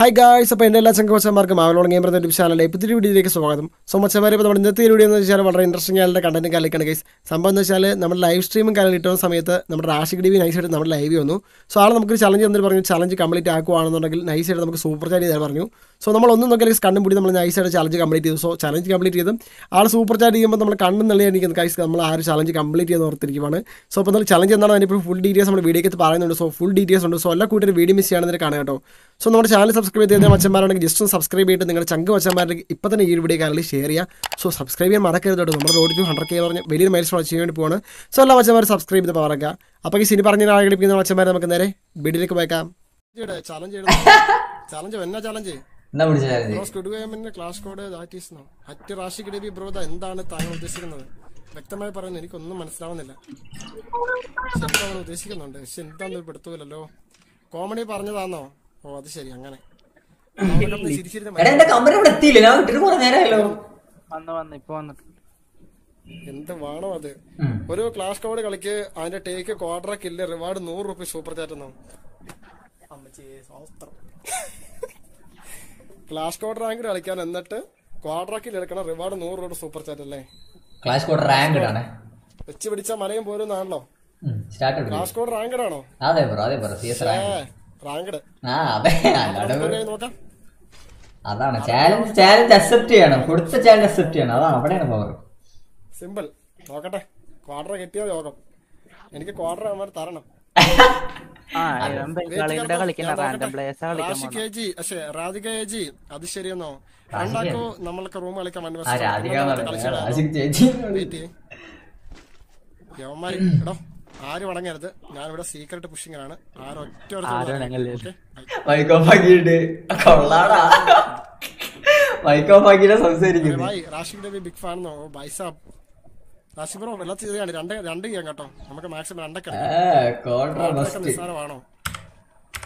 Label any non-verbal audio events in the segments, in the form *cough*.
Hi guys അപ്പോൾ എന്റെ എല്ലാ ചങ്കവച്ചന്മാർക്കും മാവലോളം ഗെയിം യൂട്യൂബ് ചാനലിലെ പുതിയ വീഡിയോയിലേക്ക് സ്വാഗതം. സോ മച്ചന്മാരെ ഇപ്പോൾ നമ്മുടെ ഇന്നത്തെ വീഡിയോ എന്ന് വെച്ചാൽ വളരെ ഇൻട്രസ്റ്റിംഗ് ആയിട്ടുള്ള കണ്ടന്റ് കാലിക്കാണ് ഗൈസ് സംഭവം എന്ന് വെച്ചാൽ നമ്മുടെ ലൈവ് സ്ട്രീമും കാലം കിട്ടുന്ന സമയത്ത് നമ്മുടെ റാഷിക് വി നൈസായിട്ട് നമ്മുടെ ലൈവ് വന്നു. സോ ആൾ നമുക്കൊരു ചലഞ്ച് തന്നിട്ട് പറഞ്ഞു ചലഞ്ച് കംപ്ലീറ്റ് ആക്കുവാണെന്നുണ്ടെങ്കിൽ നൈസായിട്ട് നമുക്ക് സൂപ്പർ ചാറ്റ് ചെയ്താൽ പറഞ്ഞു. സോ നമ്മൾ ഒന്നും നോക്കിയാൽ കണ്ണും പിടി നമ്മൾ നൈസായിട്ട് ചലഞ്ച് കംപ്ലീറ്റ് ചെയ്തു. സോ ചലഞ്ച് കംപ്ലീറ്റ് ചെയ്തും ആൾ സൂപ്പർ ചാറ്റ് ചെയ്യുമ്പോൾ നമ്മൾ കണ്ണും നെള്ളിയായിരിക്കും ഗൈസ് നമ്മൾ ആ ഒരു ചലഞ്ച് കംപ്ലീറ്റ് ചെയ്ത് ഓർത്തിരിക്കുവാണ്. സോ അപ്പോൾ നമ്മൾ ചലഞ്ച് എന്താണ് അതിനിപ്പോൾ ഫുൾ ഡീറ്റെയിൽസ് നമ്മുടെ വീഡിയോക്ക് പറയുന്നുണ്ട്. സോ ഫുൾ ഡീറ്റെയിൽസ് ഉണ്ട്. സോ എല്ലാ കൂട്ടരും വീഡിയോ മിസ് ചെയ്യാണെന്ന് കാണാം കേട്ടോ. സോ നമ്മുടെ ചാനൽ സബ്സ്ക്രൈബ് ചെയ്ത അച്ഛന്മാരാണെങ്കിൽ ജസ്റ്റ് ഒന്ന് സബ്സ്ക്രൈബ് ചെയ്തിട്ട് നിങ്ങൾ ചങ്ക് അച്ഛന്മാരുടെ ഇപ്പം തന്നെ ഈ വീഡിയോ കാനലിൽ ഷെയർ ചെയ്യുക. സോ സബ്സ്ക്രൈബ് ചെയ്യാൻ മറക്കരുത് കേട്ടോ. നമ്മുടെ റോഡ് ടു ഹൺഡ്രഡ് കെ പറഞ്ഞ് വലിയൊരു മൈൽസ് ചെയ്യാൻ വേണ്ടി പോവാണ്. സോ എല്ലാ അച്ഛന്മാർ സബ്സ്ക്രൈബ് ചെയ്ത് പറയുക അപ്പോൾ ഈ സിനി പറഞ്ഞ ആഗ്രഹിക്കുന്ന മച്ചന്മാരെ നമുക്ക് നേരെ വീഡിയോയിലേക്ക് പോയേക്കാം. ചലഞ്ച് ചലഞ്ച് എന്നാ challenge class code at Rashik Debi ബ്രോത എന്താണ് താങ്കൾ ഉദ്ദേശിക്കുന്നത്? വ്യക്തമായി പറയുന്നത് എനിക്കൊന്നും മനസ്സിലാവുന്നില്ല. എന്തോ അവൻ ഉദ്ദേശിക്കുന്നുണ്ട്. പക്ഷെ എന്താന്ന് പെടുത്തൂലല്ലോ കോമഡി പറഞ്ഞതാണോ ഓ അത് ശരി അങ്ങനെ. എന്ത് വേണോ അത്. ഒരു ക്ലാസ് കോഡ് കളിക്ക് അതിന്റെ ടേക്ക് ക്വാർട്ടർ കില്ല് റിവാർഡ് നൂറ് റുപ്യ super chat class code rank കളിക്കാൻ എന്നിട്ട് ക്വാർട്ടർ കില്ല് എടുക്കണം റിവാർഡ് നൂറ് രൂപ സൂപ്പർ ചാറ്റ് അല്ലേ? ക്ലാസ് കോഡ് റാങ്ക് വെച്ച് പിടിച്ച മലയും പോലും ആണല്ലോ ക്ലാസ് കോഡ് റാങ്കഡ് ആണോ അതെ ബ്രോ അതെ ബ്രോ അതാണ്. ചാലഞ്ച് ചാലഞ്ച് അക്സെപ്റ്റ് ചെയ്യണം. കൊടുത്ത ചാലഞ്ച് അക്സെപ്റ്റ് ചെയ്യണം. അതാണ് അവിടെയാണ് പവർ സിമ്പിൾ നോക്കട്ടെ. ക്വാർട്ടർ കെട്ടിയോ യോഗം എനിക്ക് ക്വാർട്ടർ അവന്മാർ തരണം. *laughs* ആ ഇവൻ ബംഗാളിയുടെ കളിക്കുന്ന റാൻഡം പ്ലേയേഴ്സാ കളിക്കാൻ റാഷി പോകുന്നത്. കെ രാധിക എ അത് ശരിയെന്നോ? രണ്ടാക്കോ നമ്മൾക്ക് റൂം കളിക്കാൻ വേണ്ടി ആ രാധിക പറഞ്ഞു ആരും അടങ്ങരുത്. ഞാനിവിടെ സീക്രട്ട് പുഷിങ്ങനാണ് ആരും ഒറ്റ ബിഗ് ഫാൻ ബൈസാബ് റാഷി ബ്രോ എല്ലാം ചെയ്താണ് രണ്ട് രണ്ട് ചെയ്യാം കേട്ടോ. നമുക്ക് മാക്സിമം രണ്ടൊക്കെ നിസ്സാരമാണോ?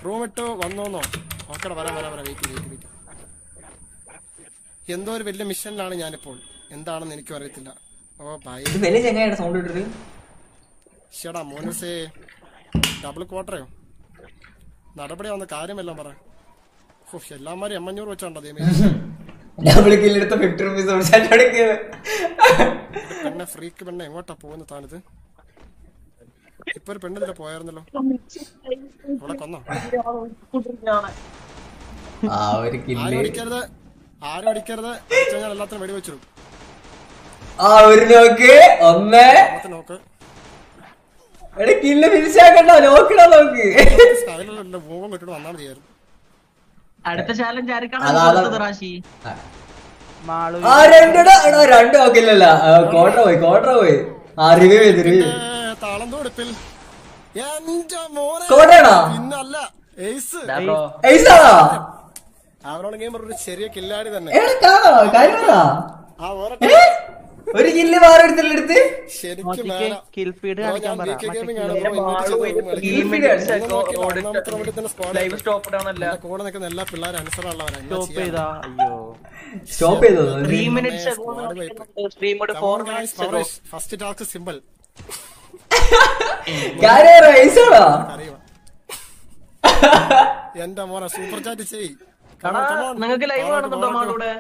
റൂം ഇട്ട് വന്നോന്നോ? ഓക്കെടാ വരാം വരാം വരാം. വെയിറ്റ് വെയിറ്റ് വെയിറ്റ് എന്തോ ഒരു വലിയ മിഷനിലാണ് ഞാനിപ്പോൾ. എന്താണെന്ന് എനിക്കും അറിയത്തില്ല. ഓ ബൈ ഇത് വലിയ സൗണ്ട് ഇട്ടിട്ട് ഷടാ മോനസേ ഡബിൾ ക്വാർട്ടറയോ നടപടി വന്ന കാര്യമെല്ലാം പറ. എല്ലാമാരും എമ്മഞ്ഞൂറ് വെച്ചോണ്ടോ ദൈവം ഡബിൾ കില്ലെടുത്ത ഫിഫ്റ്റി റുപ്പീസ് പെണ്ണെ ഫ്രീക്ക് പെണ്ണെ എങ്ങോട്ടാ പോകുന്ന താണിത് ഇപ്പൊ ഒരു പെണ്ണിതിലെ പോയായിരുന്നല്ലോ. അവിടെ കൊന്നോ? ആരും അടിക്കരുത്. ആരും അടിക്കരുത്. ഞാൻ എല്ലാത്തിനും വെടിവെച്ചിടും. ആ ഒരു നോക്ക് ഒന്ന്. നോക്ക് എടാ കില്ല് ഫിനിഷ് ആക്കണ്ട നോക്കടാ നോക്ക്. സ്റ്റൈലുള്ള മൂവം കിട്ടിട്ട് വന്നാൽ മതിയായിരുന്നു. അടുത്ത ചാലഞ്ച് ആർക്കാണ് മാളു. ആ രണ്ടെടാ എടാ രണ്ട് നോക്കില്ലല്ല കോട്ടറ പോയി കോട്ടറ പോയി. ആ റിവ്യൂ ചെയ്ത് റിവ്യൂ താളം തോടിപ്പിൽ കോട്ടയാണോ പിന്നല്ല എയ്സ് ഐസാണോ അവരോട് ഗെയിം ഒരു ചെറിയ കില്ലാടി തന്നെ. ആ ഓരോ ഒരു കില്ല് വേറെ എടുത്തില്ലെടുത്ത് ശരിക്കും മോത്തിക്ക് വേണം. കിൽ ഫീഡ് കാണിക്കാൻ ഞാൻ പറ. BK മറ്റേ gaming kill ആണ്. ന്റെ ബ്രോ, invite ചെയ്ത് room കളിക്കാം. kill feed ഒന്ന് നോക്കി ഒന്നാമത്തെ round ൽ തന്നെ squad ലൈവ് ആയിട്ട്. സ്റ്റോപ്പ് ഡൗൺ അല്ല എന്റെ. മോനെ സൂപ്പർ ചാറ്റ് ചെയ് നിങ്ങൾക്ക് ലൈവ് കാണുന്നുണ്ടോ മാളൂടെ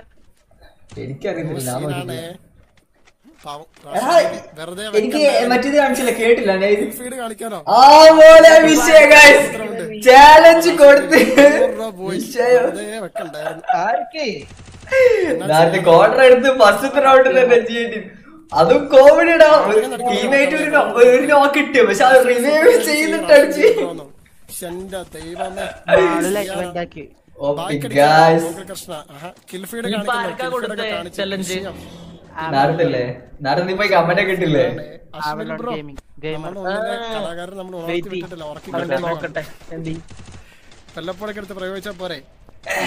എനിക്ക് മറ്റേത് കാണിച്ചില്ല കേട്ടില്ല ഞാൻ ഫീഡ് കാണിക്കാനോ? ആ പോലെ വിഷയം ചാലഞ്ച് കൊടുത്ത് കോർണർ എടുത്ത് ഫസ്റ്റ് റൗണ്ട് തന്നെ ജിയേണ്ടി അതും കോമഡിടാ ടീമേറ്റ് ഒരു നോക്ക് കിട്ടിയോ പക്ഷെ അത് റിവൈവ് ചെയ്തിട്ട് അടിച്ച്. ശ്ശെ, ദൈവമേ. മാളു ലൈക്ക് ഉണ്ടാക്കി okay guys Krishna kill feed ഇപ്പൊ ആർക്കാ കൊടുത്തേ ചലഞ്ച് നാരത്തില്ലേ നാരത്ത് നീ പോയി കമന്റ് കിട്ടില്ലേ കലാകാരൻ നമ്മൾ നോക്കട്ടെ. എന്തി വല്ലപ്പോഴൊക്കെ എടുത്ത് പ്രയോഗിച്ചാൽ പോരെ.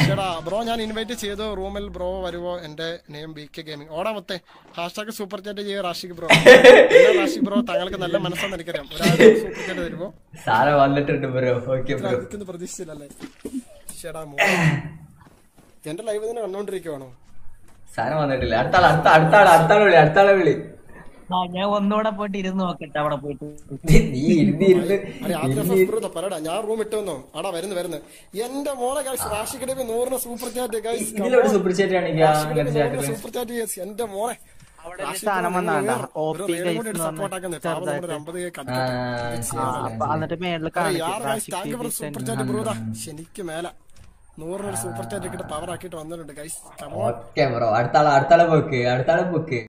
ചേടാ ബ്രോ ഞാൻ ഇൻവൈറ്റ് ചെയ്തു? റൂമിൽ ബ്രോ വരുവോ? എന്റെ നെയിം ബി കെ ഗെയിമിംഗ് ഓടാ മൊത്തേ. ഹാഷ്ടാഗ് സൂപ്പർ ചാറ്റ് ചെയ്യുക റാഷിക് ബ്രോ. റാഷിക് ബ്രോ താങ്കൾക്ക് നല്ല മനസ്സാന്ന് എനിക്കറിയാം. ഒരാൾ സൂപ്പർ ചാറ്റ് പ്രതീക്ഷിച്ചില്ലല്ലേ ചേടാ എന്റെ ലൈവ് തന്നെ കണ്ടോണ്ടിരിക്കുവാണോ? സാധനം വന്നിട്ടില്ല. അടുത്ത ആൾ അടുത്ത അടുത്ത ആൾ അടുത്ത വിളി അടുത്ത ആളെ വിളി ഞാൻ ഒന്നുകൂടെ പോയിട്ട് ഇരുന്ന് നോക്കട്ടെ അവിടെ പോയിട്ട്. നീ ഇരുന്ന് ഇരുന്ന് പറയടാ ഞാൻ റൂം ഇട്ട് വന്നോ? അടാ വരുന്നു വരുന്നു. എന്റെ മോളെ ഗൈസ് നൂറിന് super chat guys super chat super guys എന്റെ മോളെ. എന്നിട്ട് മേളിൽ ശനിക്ക് മേല. നൂറിനൊരു സൂപ്പർ ചാറ്റ് ഇട്ടിട്ട് പവർ ആക്കിട്ട് വന്നിട്ടുണ്ട് ഗൈസ് ഓക്കെ ബ്രോ അടുത്താളെ അടുത്താളെ പോക്ക് അടുത്താളെ പോക്ക്.